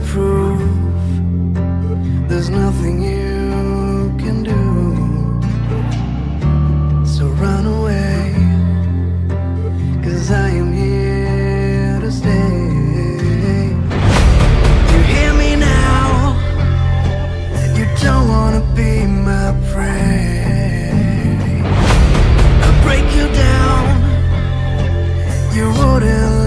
to There's nothing you can do. So run away Cause I am here to stay. You hear me now you don't wanna be my prey. I'll break you down You wouldn't